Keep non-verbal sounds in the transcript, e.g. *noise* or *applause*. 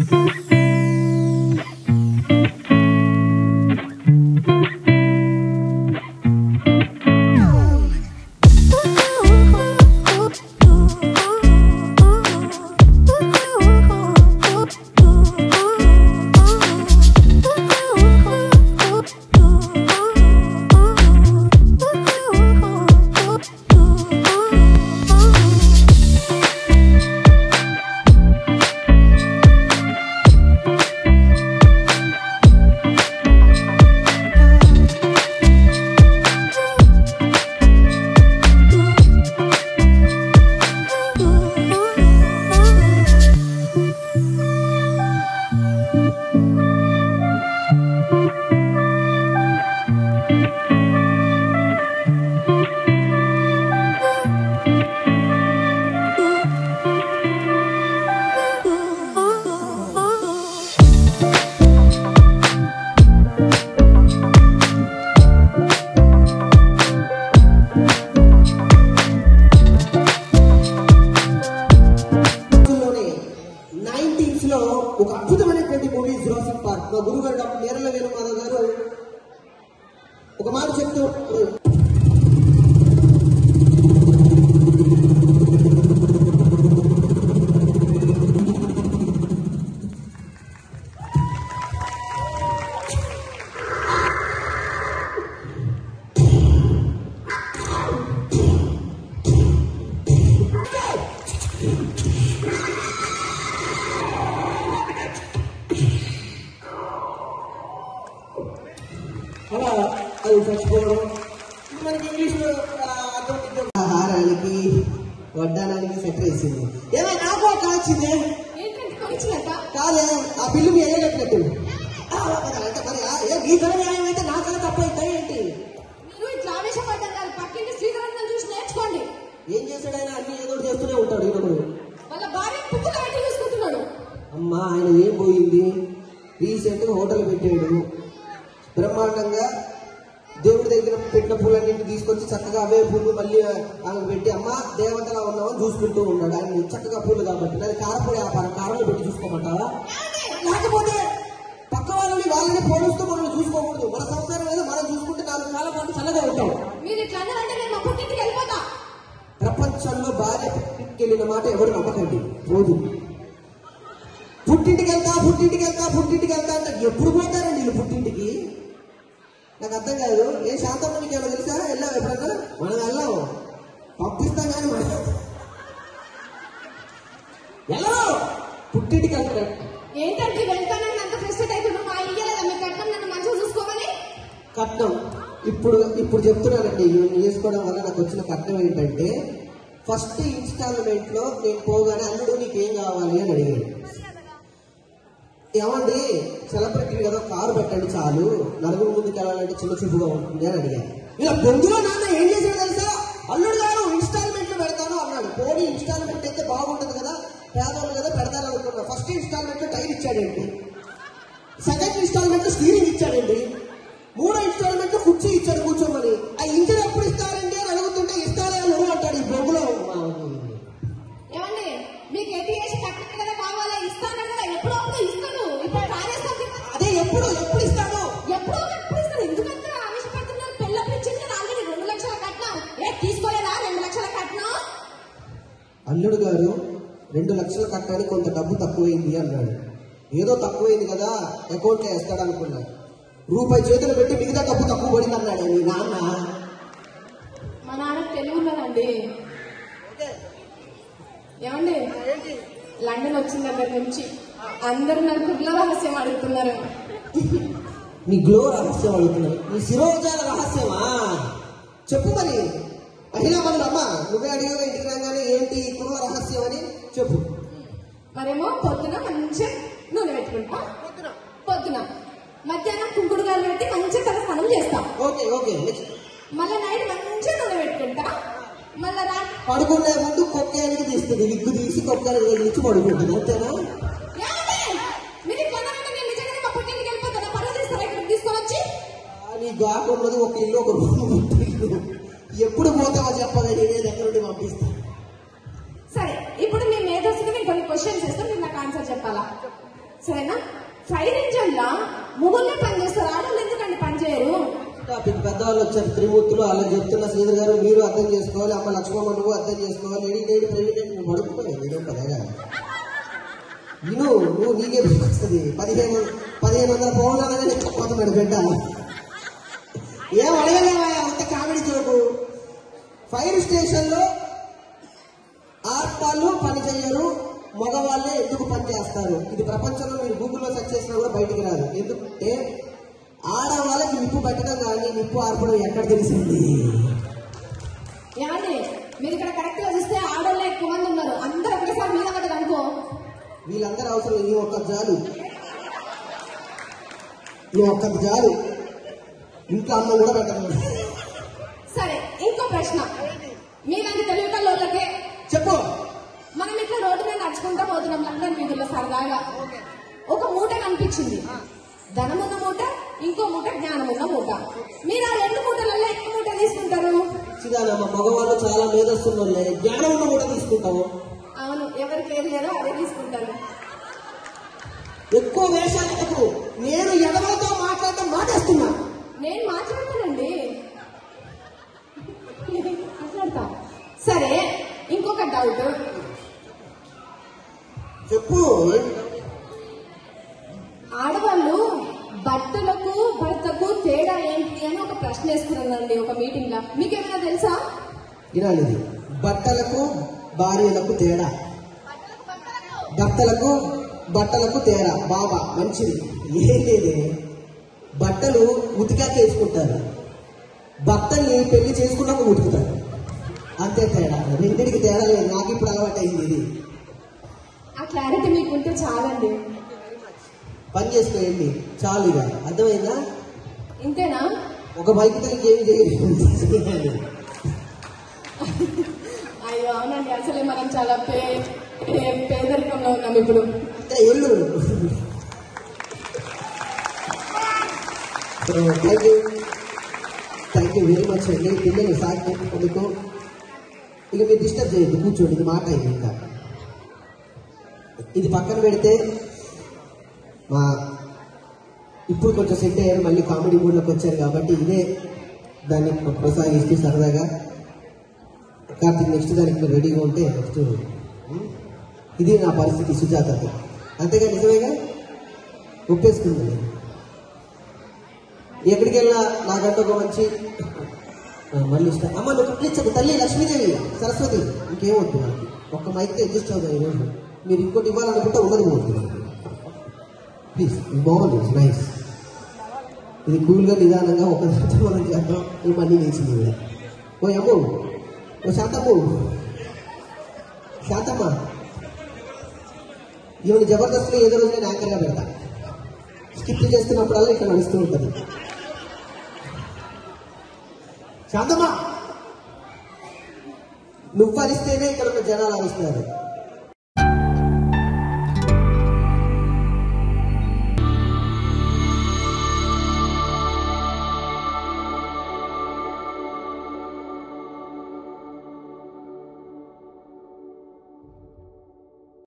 Mm-hmm. *laughs* ఆహారానికి వడ్డానానికి set వేసింది ఏమో నాకు ఒక వచ్చింది కాదే ఆ బిల్లు మీ ఎగట్టినట్టు మీ కళ న్యాయం అయితే నా కళ తప్ప ఏంటి? ఏం చేశాడైనా అన్ని ఏదో చేస్తూనే ఉంటాడు ఈయనడు అమ్మా ఆయన ఏం పోయింది? రీసెంట్గా హోటల్ పెట్టాడు. బ్రహ్మాండంగా దేవుడి దగ్గర పెట్టిన పూలన్నింటిని తీసుకొచ్చి చక్కగా అవే పూలు మళ్ళీ ఆమె పెట్టి అమ్మ దేవతలా ఉన్నామని చూసుకుంటూ ఉన్నాడు. ఆయన చక్కగా పూలు కాబట్టి అది కారపొడి వ్యాపారం కారంలో పెట్టి చూసుకోమంటావా? లేకపోతే పక్క వాళ్ళని వాళ్ళని పోలుస్తూ మనం చూసుకోకూడదు. మన సంసారం ఏదో మనం చూసుకుంటే నాలుగు కాలం పాటు చల్లగా ఉంటాం. మీరు ఇట్లా నేను వెళ్ళిపోతా. ప్రపంచంలో భార్య వెళ్ళిన మాట ఎవరు నమ్మకండి? రోజు పుట్టింటికి వెళ్తా పుట్టింటికి వెళ్తా పుట్టింటికి వెళ్తా అంటే ఎప్పుడు పోతారండి వీళ్ళు పుట్టింటికి? నాకు అర్థం కాదు. ఏ శాతం మీకు ఏమో తెలుసా? వెళ్ళాం ఎప్పుడన్నా మనం వెళ్ళాము పంపిస్తాం కానీ మనం వెళ్ళరు పుట్టింటికి వెళ్తారు ఏంటంటే వెళ్తానని అంత ఫ్రెస్టేట్ అవుతున్నాడు మా ఇయ్యలేదా మీ కట్టం నన్ను మంచిగా చూసుకోమని కట్నం. ఇప్పుడు ఇప్పుడు చెప్తున్నానండి ఇవన్నీ చేసుకోవడం వల్ల నాకు వచ్చిన కట్నం ఏంటంటే ఫస్ట్ ఇన్స్టాల్మెంట్లో నేను పోగానే అల్లుడు నీకేం కావాలి అని అడిగాడు ఏమండి? సెలబ్రిటీ కదా కారు పెట్టండి చాలు. నలుగురు ముందుకు వెళ్ళాలంటే చిన్న చూపుగా ఉంటుంది అని అడిగాను ఇలా బొందులో నాన్న ఏం చేశాడు తెలుసా? అల్లుడు గారు ఇన్స్టాల్మెంట్లో పెడతాను అన్నాడు. పోనీ ఇన్స్టాల్మెంట్ అయితే బాగుంటుంది కదా? పేదవాళ్ళు కదా పెడతాను అనుకున్నా ఫస్ట్ ఇన్స్టాల్మెంట్ టైర్ ఇచ్చాడండి. సెకండ్ ఇన్స్టాల్మెంట్లో స్టీరింగ్ ఇచ్చాడండి. మూడో ఇన్స్టాల్మెంట్ రెండు లక్షల కట్టడానికి కొంత డబ్బు తక్కువైంది అన్నాడు. ఏదో తక్కువైంది కదా అకౌంట్లో వేస్తాడు అనుకున్నా రూపాయి చేతులు పెట్టి మిగతా డబ్బు తక్కువ పడింది అన్నాడు మీ నాన్న. మా నాన్న తెలివి ఉన్నదండి ఏమండి? లండన్ వచ్చిన దగ్గర నుంచి. అందరూ నన్ను కుట్ల రహస్యం అడుగుతున్నారు. నీ గ్లో రహస్యం అడుగుతున్నాడు. నీ శిరోజాల రహస్యమా? చెప్పు మరి. మహిళా మన అమ్మ నువ్వే అడిగావు ఇంటికి రాగానే ఏంటి ఈ కుర్ర రహస్యం అని చెప్పు. మరేమో పొద్దున మంచిగా నూనె పెట్టుకుంటా. పొద్దున మధ్యాహ్నం కుంకుడుగాలు పెట్టి మంచిగా తల స్నానం చేస్తా. ఓకే ఓకే నెక్స్ట్ మళ్ళీ నైట్ మంచిగా నూనె పెట్టుకుంటా. మళ్ళీ పడుకునే ముందు కొక్కానికి తీస్తుంది విగ్గు తీసి కొక్కానికి తగిలించి పడుకుంటుంది అంతేనా? నీ గాకు ఉన్నది ఒక ఇల్లు ఒక రూమ్ ఎప్పుడు పోతావో చెప్పగా నేనే దగ్గర నుండి పంపిస్తా. సరే ఇప్పుడు మీ మేధస్సుకి నేను కొన్ని క్వశ్చన్స్ ఇస్తాను మీరు నాకు ఆన్సర్ చెప్పాలా? సరేనా? ఫైర్ ఇంజన్ లా మొగుళ్ళే పనిచేస్తారు ఆడవాళ్ళు ఎందుకండి పనిచేయరు టాపిక్ పెద్దవాళ్ళు వచ్చారు త్రిమూర్తులు అలా చెప్తున్న శ్రీధర్ గారు మీరు అర్థం చేసుకోవాలి అమ్మ లక్ష్మమ్మ నువ్వు అర్థం చేసుకోవాలి ఏడి నేడు ప్రైవేట్ నువ్వు పడుకుపోయావు నేను పదేగా విను నువ్వు నీకే వస్తుంది పదిహేను పదిహేను వందల పౌన్లు అనగానే పోతున్నాడు బిడ్డ ఏం అడగలేవా అంత కామెడీ చూపు ఫైర్ స్టేషన్లో ఆడవాళ్ళు పని చేయరు మగవాళ్ళే ఎందుకు పని చేస్తారు ఇది ప్రపంచంలో మీరు గూగుల్లో సెర్చ్ చేసినా కూడా బయటికి రాదు. ఎందుకంటే ఆడవాళ్ళకి నిప్పు పెట్టడం కానీ నిప్పు ఆర్పడం ఎక్కడ తెలిసింది? ఏమండి మీరు ఇక్కడ కరెక్ట్గా చూస్తే ఆడవాళ్ళే ఎక్కువ మంది ఉన్నారు. అందరూ ఒకటేసారి మీద పడ్డది అనుకో. వీళ్ళందరూ అవసరం నీ ఒక్క జాలు నీ ఒక్క జాలు ఇంకా అమ్మ కూడా పెట్టదు సరే ప్రశ్న. మీలాంటి తెలివికల్లోళ్ళకే చెప్పు. మనం ఇట్లా రోడ్డు మీద నడుచుకుంటా పోతున్నాం లండన్ వీధుల్లో సరదాగా. ఒక మూట కనిపించింది. ధనమున్న మూట ఇంకో మూట జ్ఞానమున్న మూట. మీరు ఆ రెండు మూటలలో ఎక్కువ మూట తీసుకుంటారు? చిదానమ్మ మగవాళ్ళు చాలా మేధస్తున్నోళ్ళే జ్ఞానం ఉన్న కూడా తీసుకుంటాము అవును ఎవరికి ఏది లేదో అదే తీసుకుంటారు. ఎక్కువ వేషాలకు నేను ఎడమలతో మాట్లాడటం మాటేస్తున్నా నేను మాట్లాడతానండి. సరే ఇంకొక డౌట్ చెప్పు. ఆడవాళ్ళు బట్టలకు భర్తకు తేడా ఏంటి అని ఒక ప్రశ్న వేసుకున్నానండి ఒక మీటింగ్లో. మీకేమైనా తెలుసా? వినాలి. బట్టలకు భార్యలకు తేడా. భర్తలకు బట్టలకు తేడా. బాబా మంచిది. ఏం లేదే. బట్టలు ఉతికాక వేసుకుంటారు. భర్తల్ని పెళ్ళి చేసుకున్నాక ఉతుకుతారు. అంతే తేడా. రెండింటికి తేడా లేదు. నాకు ఇప్పుడు అలవాటైంది ఇది. ఆ క్లారిటీ మీకుంటే చాలండి. పని చేసుకోండి చాలు ఇక. అర్థమైందా? ఇంతేనా? ఒక బైక్ తల్లికి ఏమి చేయలేదు. అయ్యో అవునండి. అసలే మనం చాలా పే పేదరికంలో ఉన్నాం ఇప్పుడు. అంటే ఎల్లు. Thank you thank you very much అండి. పిల్లలు సాగినందుకు ఇక మీరు డిస్టర్బ్ చేయొద్దు కూర్చోండి ఇది మాట అయింది ఇంకా. ఇది పక్కన పెడితే మా ఇప్పుడు కొంచెం సెట్ అయ్యారు మళ్ళీ కామెడీ మూడ్లోకి వచ్చారు కాబట్టి ఇదే దాన్ని కొనసాగిస్తూ సరదాగా. కార్తీక్ నెక్స్ట్ దానికి మీరు రెడీగా ఉంటే నెక్స్ట్ ఇది నా పరిస్థితి సుజాత అంతేగా నిజమేగా? ఒప్పేసుకుంది. ఎక్కడికి వెళ్ళినా నాకంటే ఒక మంచి మళ్ళీ ఇష్టం అమ్మ నువ్వు కప్పించకు తల్లి లక్ష్మీదేవి సరస్వతి. ఇంకేమొద్దు ఒక్క మైక్తో అడ్జస్ట్ అవుతాయి ఈరోజు మీరు ఇంకోటి ఇవ్వాలనుకుంటే ఉండదు పోతుంది. ప్లీజ్ బాగుంది నైస్ ఇది కూల్గా నిదానంగా ఒక మనం చేద్దాం. ఇది మళ్ళీ లేచింది ఈవిడ. ఓ అమ్ము. ఓ శాంతమ్ము. శాంతమ్మ. ఈవిడ జబర్దస్త్లో ఏదో రోజు నేను యాంకర్గా పెడతా. స్కిప్ చేస్తున్నప్పుడల్లా ఇక్కడ నడుస్తూ ఉంటుంది. శాంతమ్మ నువ్వు అరిస్తేనే ఇక్కడ ఉన్న జనాలు అరుస్తున్నారు